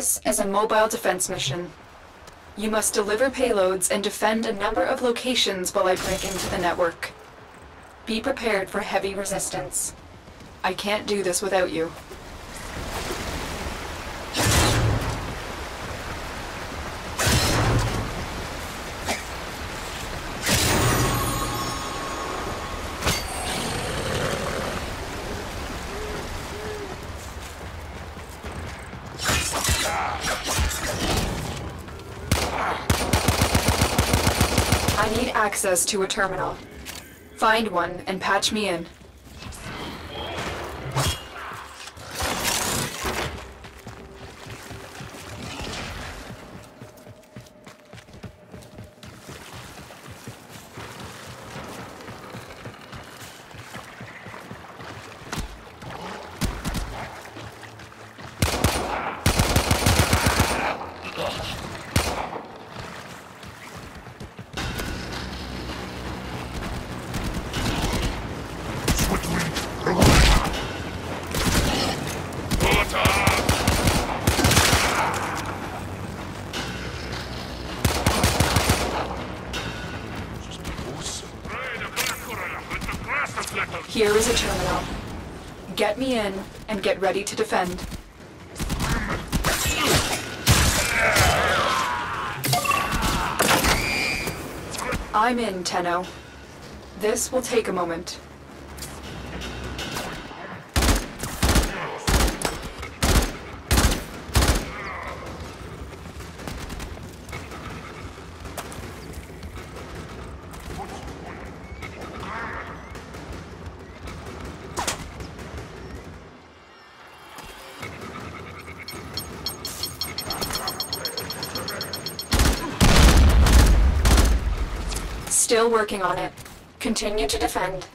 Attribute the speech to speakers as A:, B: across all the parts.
A: This is a mobile defense mission. You must deliver payloads and defend a number of locations while I break into the network. Be prepared for heavy resistance. I can't do this without you. I need access to a terminal. Find one and patch me in. Ready to defend. I'm in, Tenno. This will take a moment. Still working on it. Continue to defend.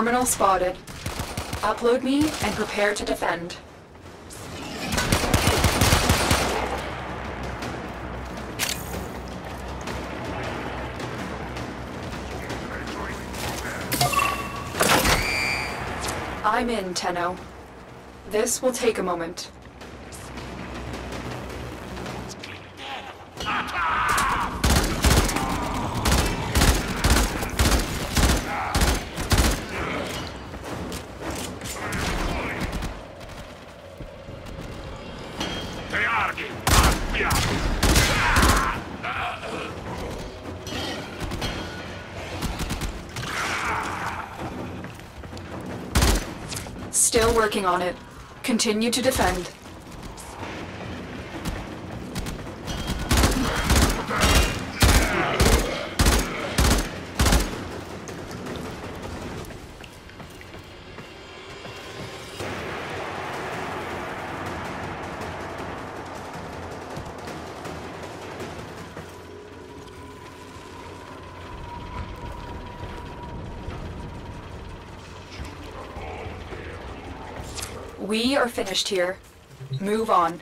A: Terminal spotted.
B: Upload me and prepare to defend. I'm in, Tenno. This will take a moment. Working on it. Continue to defend. We are finished here. Move on.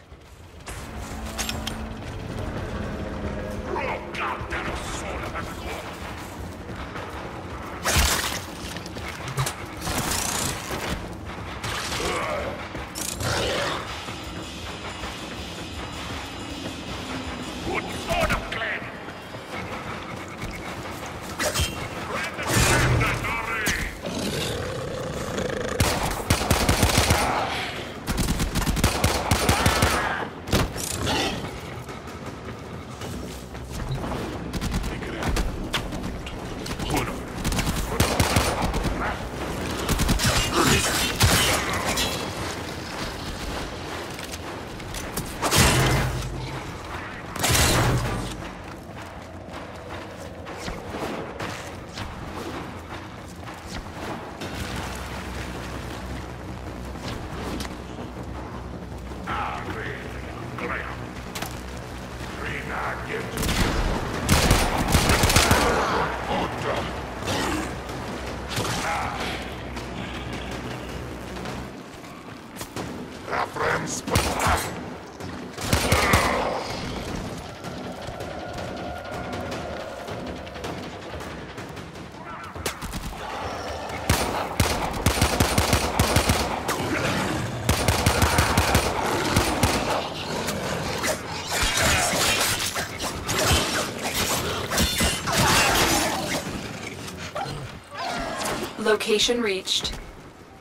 B: Location reached.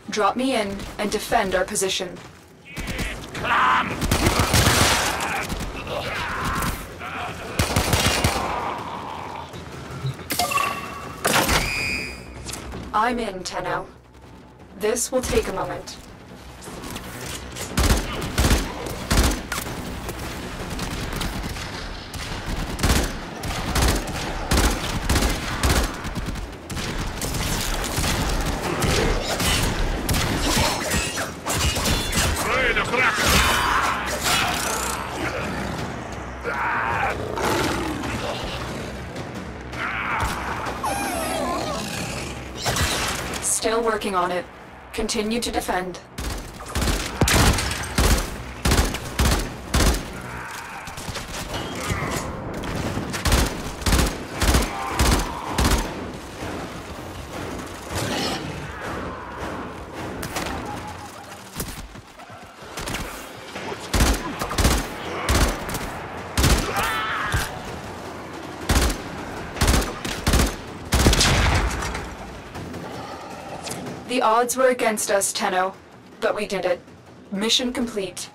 B: Drop me in and defend our position. I'm in, Tenno. This will take a moment. Still working on it. Continue to defend. Odds were against us, Tenno, but we did it. Mission complete.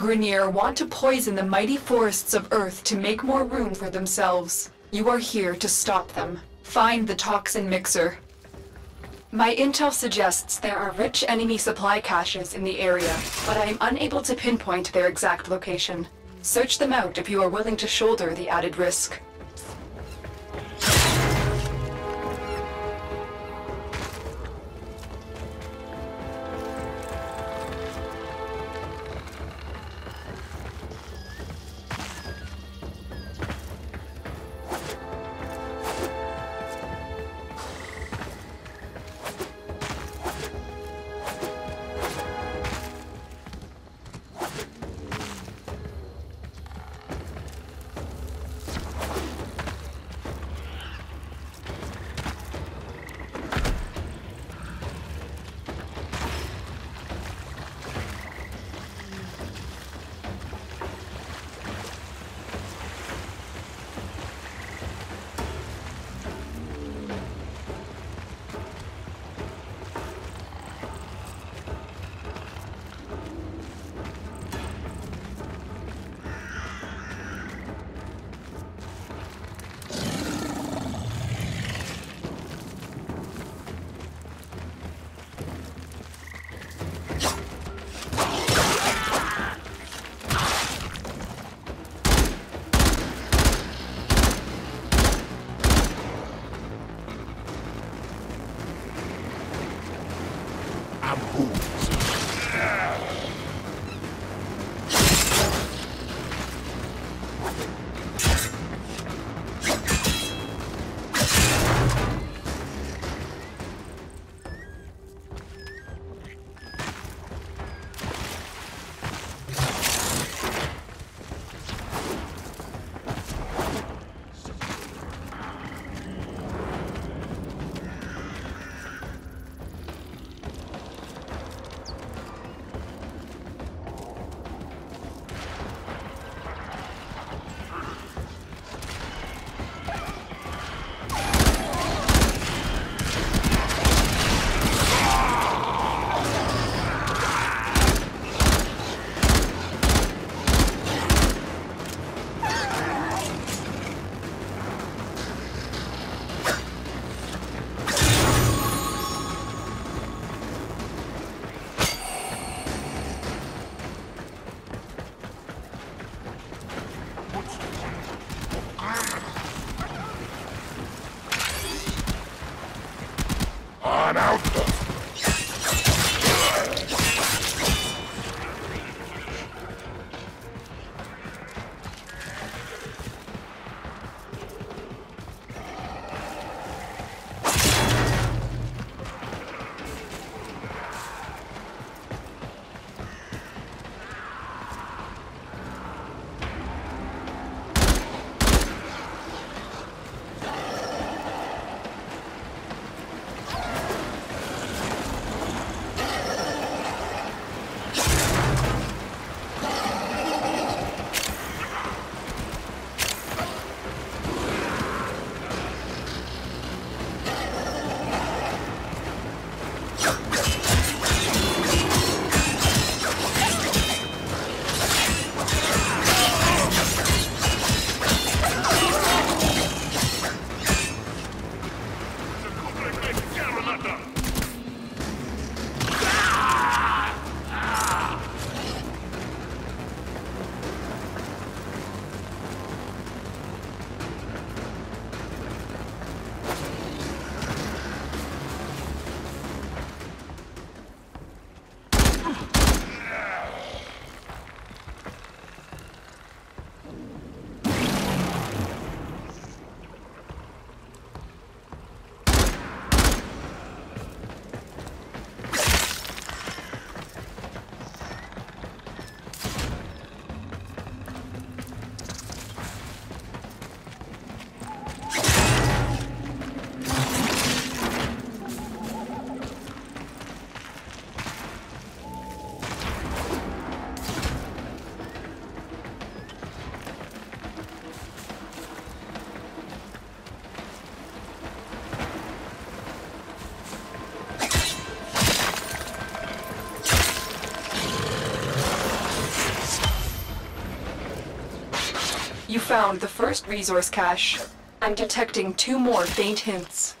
A: The Grineer want to poison the mighty forests of Earth to make more room for themselves. You are here to stop them. Find the toxin mixer. My intel suggests there are rich enemy supply caches in the area, but I am unable to pinpoint their exact location. Search them out if you are willing to shoulder the added risk. Found the first resource cache. I'm detecting two more faint hints.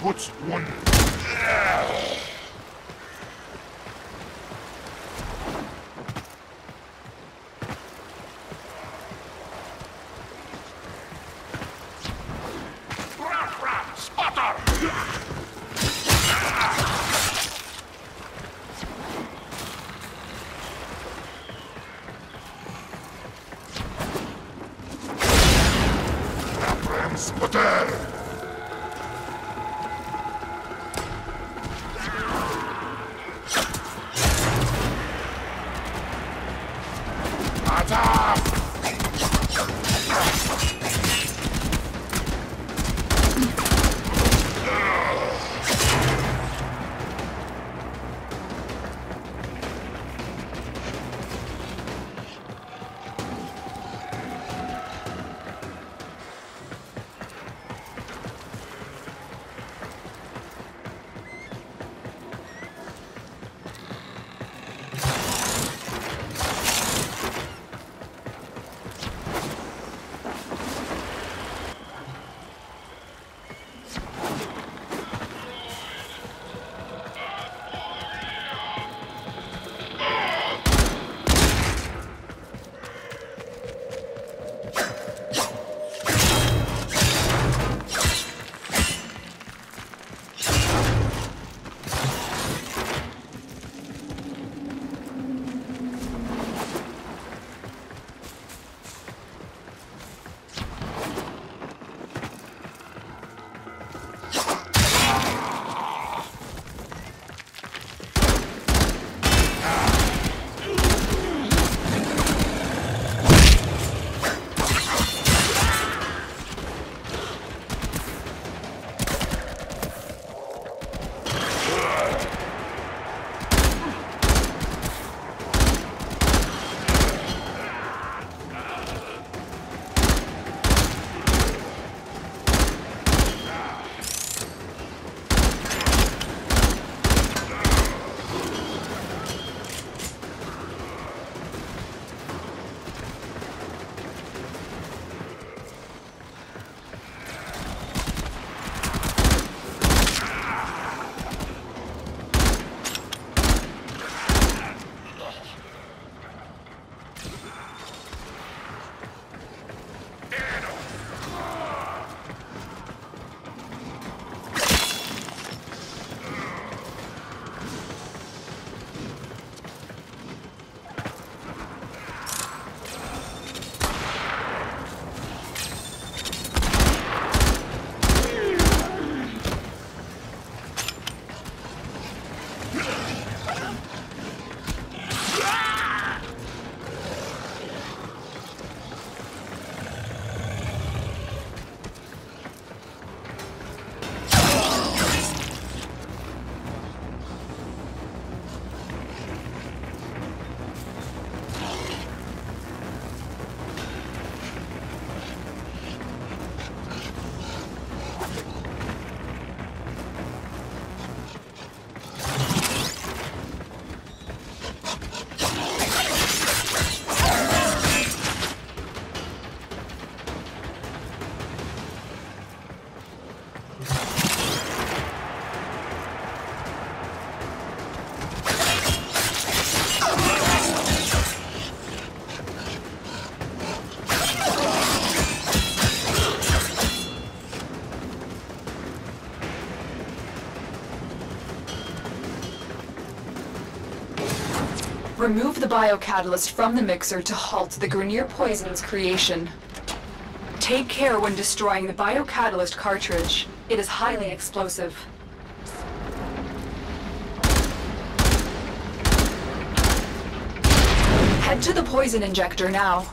B: What's one?
A: Remove the biocatalyst from the mixer to halt the Grineer poison's creation. Take care when destroying the biocatalyst cartridge. It is highly explosive. Head to the poison injector now.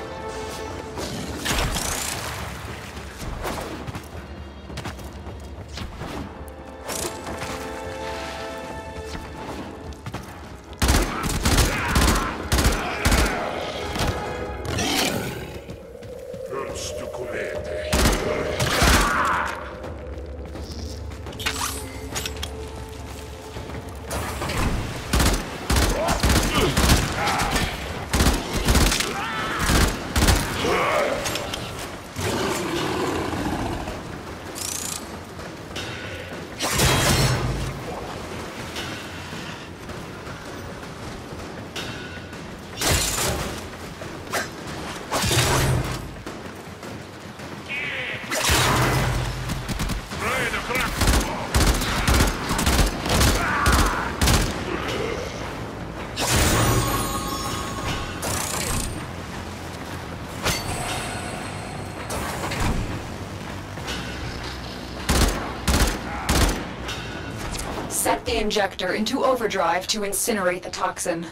A: injector into overdrive to incinerate the toxin.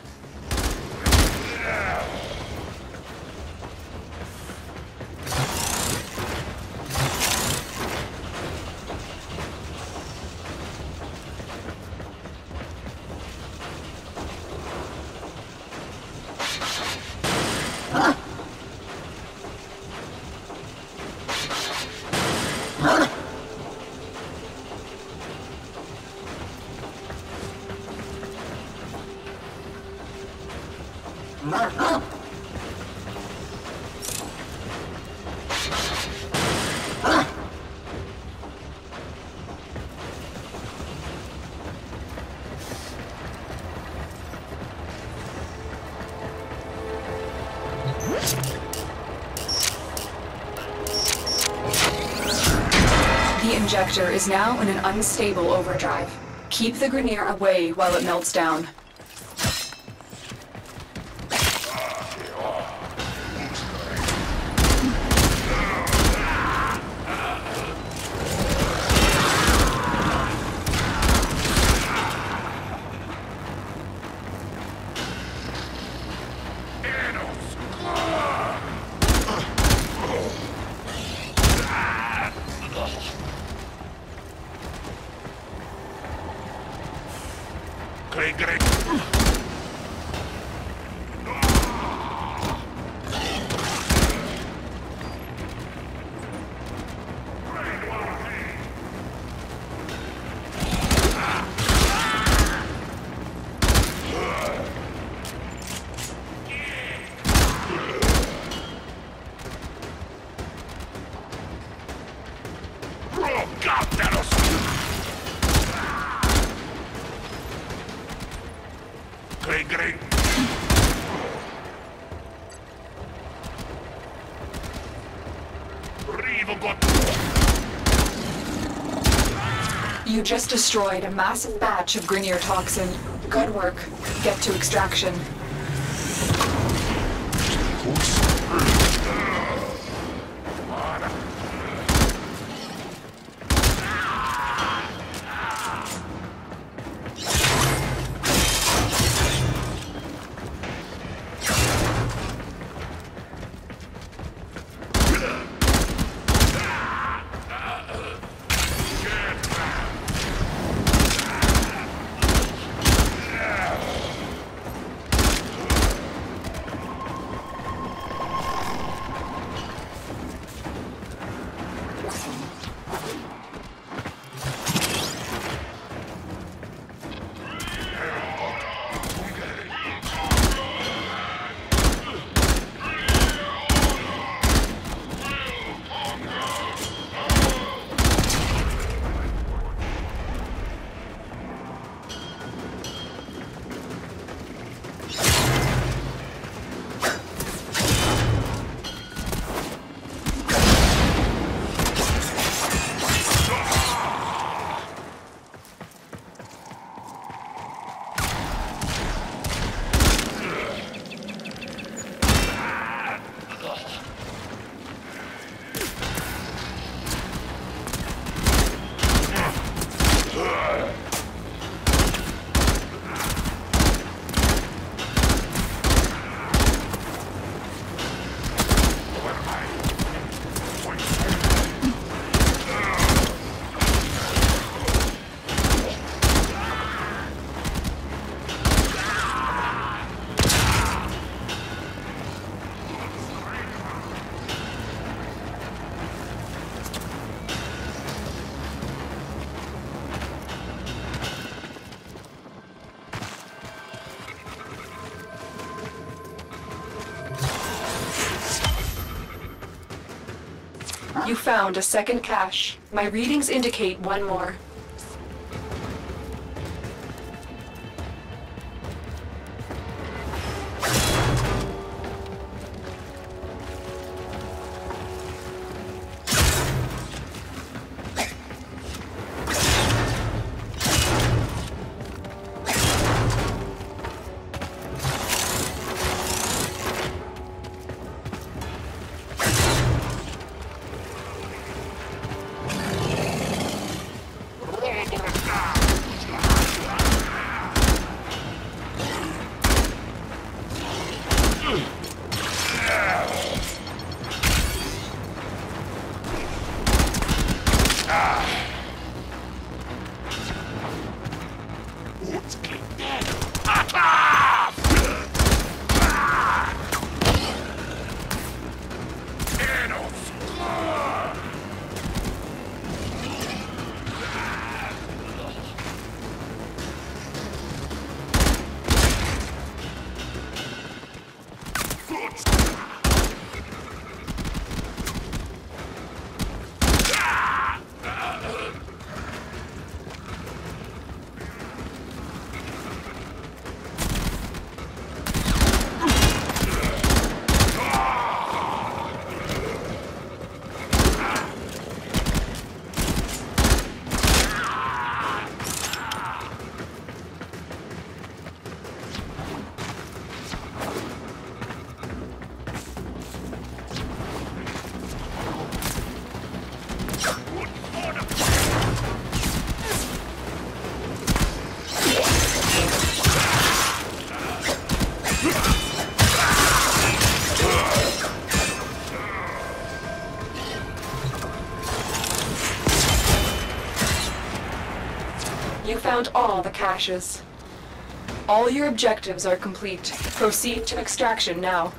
A: Is now in an unstable overdrive. Keep the Grineer away while it melts down. You just destroyed a massive batch of Grineer toxin. Good work. Get to extraction. Found a second cache. My readings indicate one more. All the caches. All your objectives are complete. Proceed to extraction now.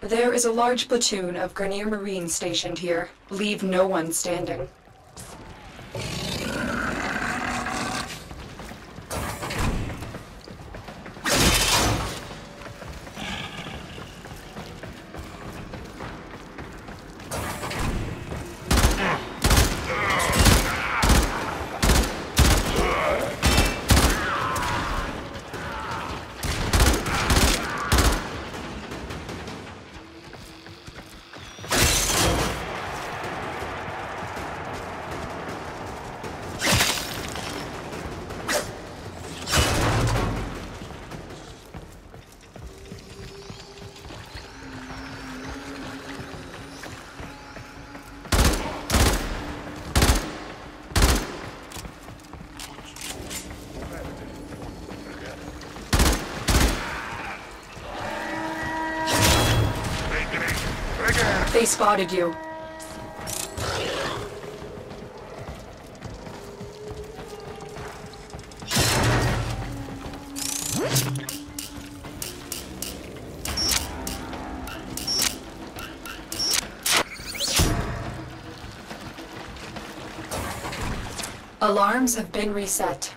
B: There is a large platoon of Grineer Marines stationed here. Leave no one standing. Spotted you. Alarms have been reset.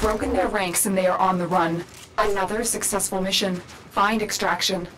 A: Broken their ranks and they are on the run. Another successful mission. Find extraction.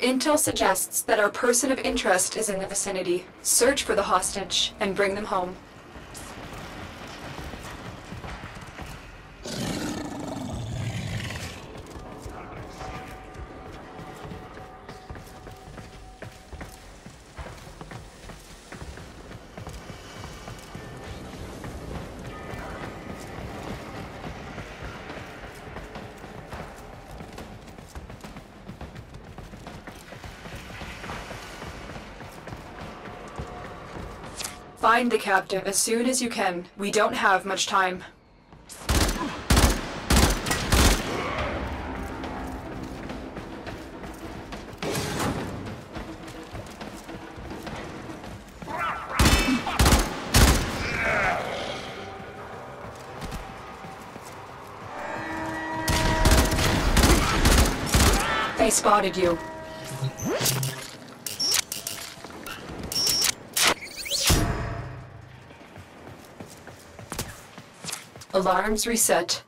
A: Intel suggests that our person of interest is in the vicinity. Search for the hostage and bring them home. Find the captain as soon as you can. We don't have much time. They spotted you. Alarms reset.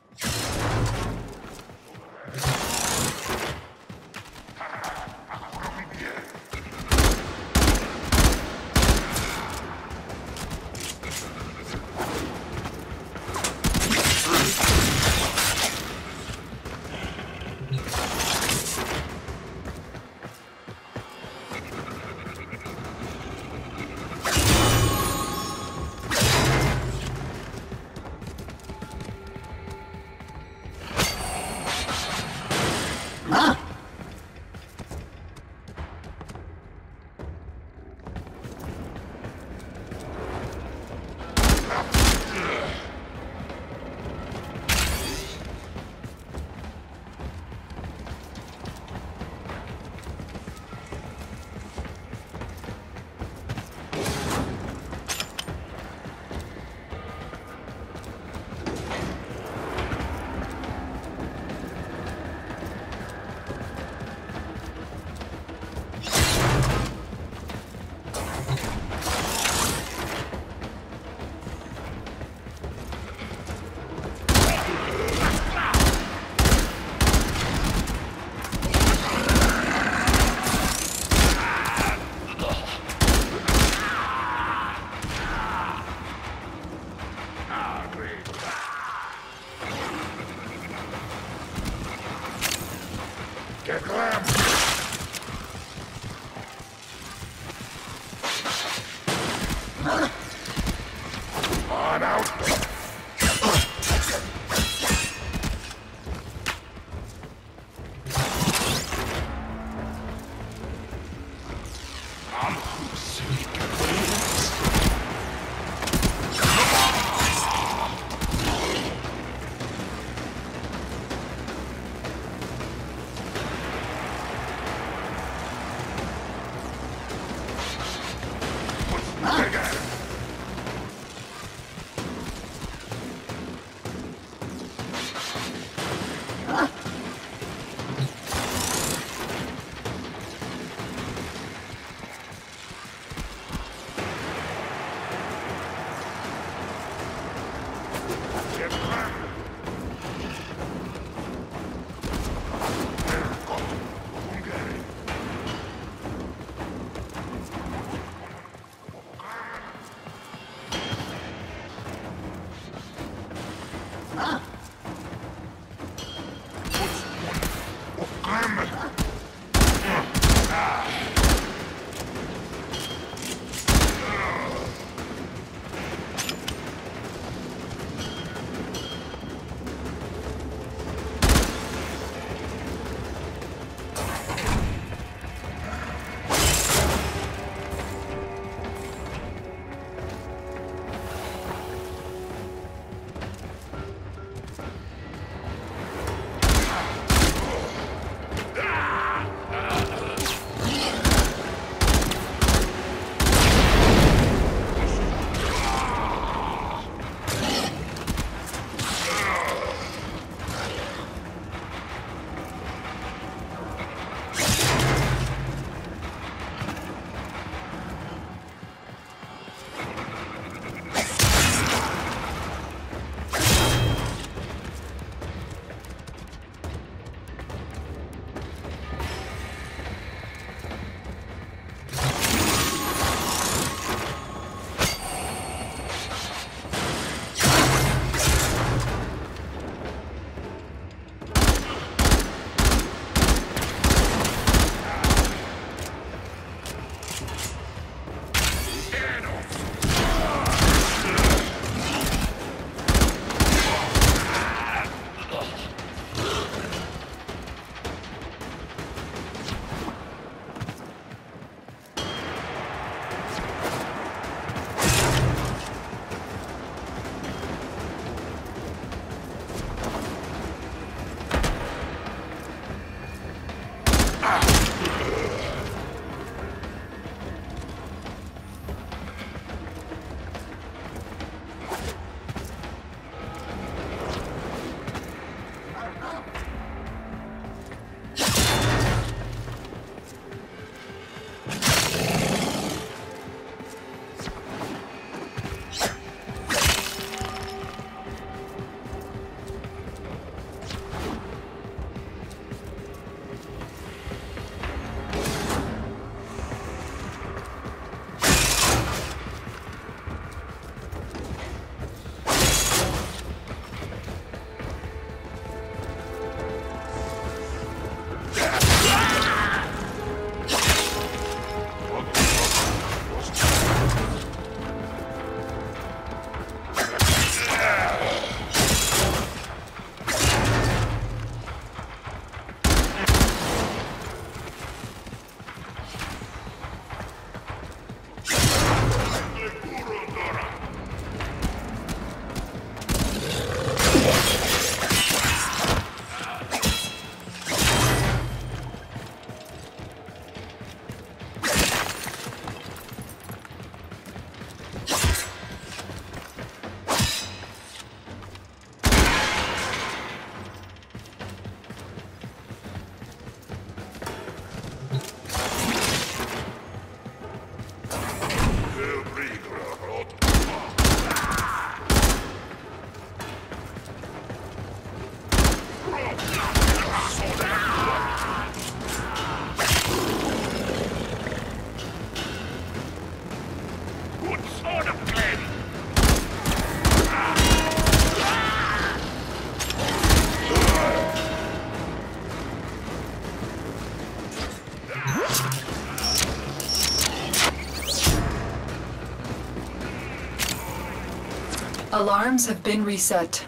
B: Alarms have been reset.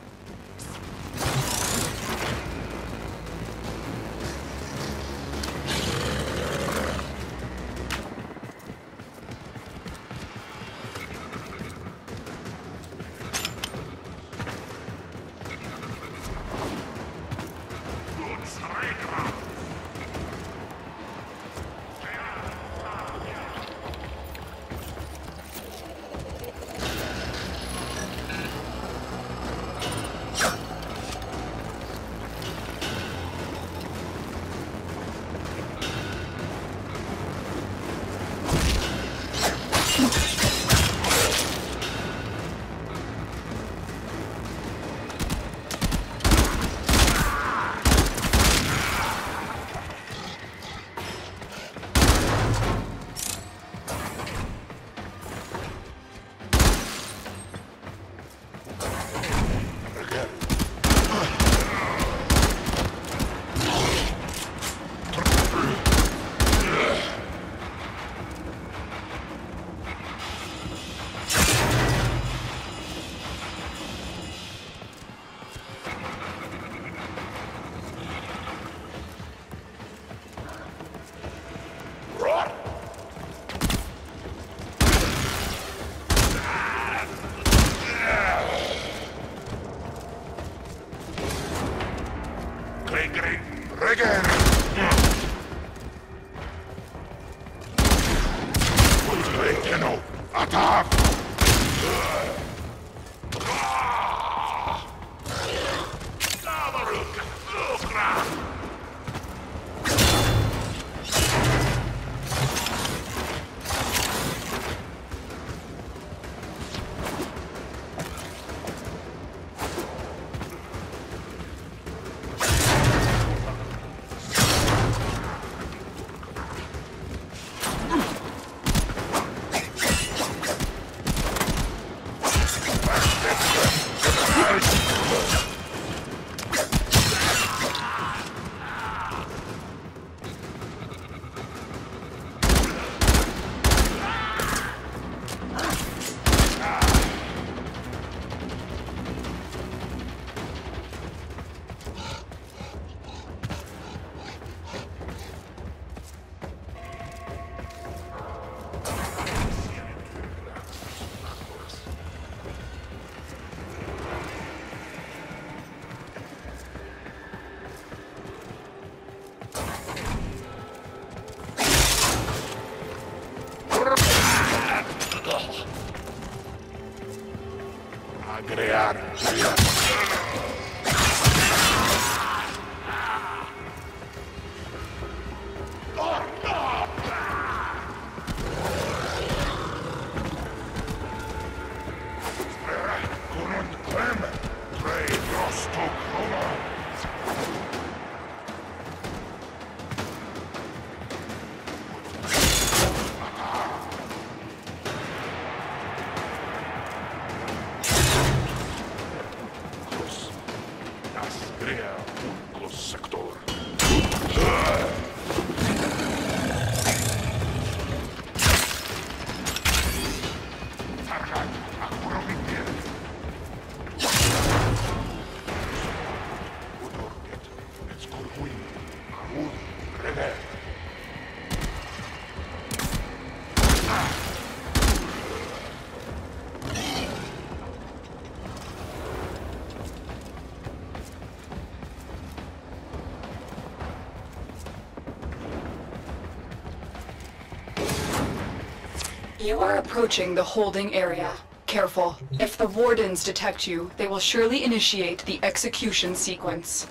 B: You are approaching the holding area. Careful. If the Wardens detect you, they will surely initiate the execution sequence.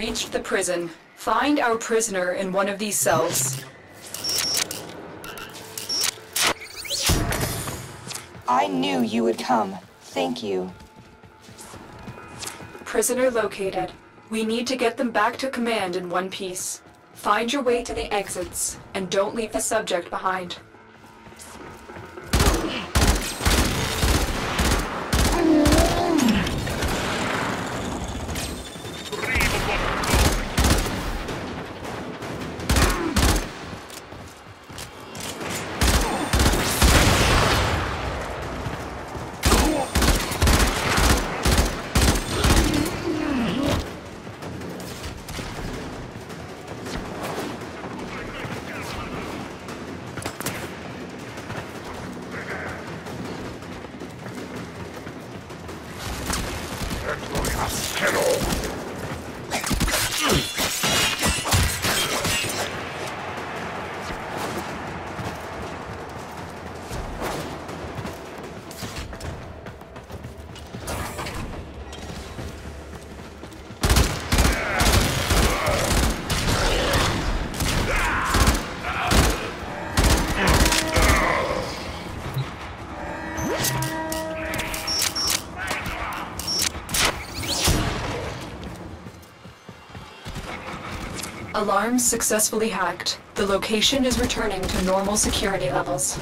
B: reached the prison. Find our prisoner in one of these cells.
A: I knew you would come. Thank you.
B: Prisoner located. We need to get them back to command in one piece. Find your way to the exits, and don't leave the subject behind. Alarms successfully hacked. The location is returning to normal security levels.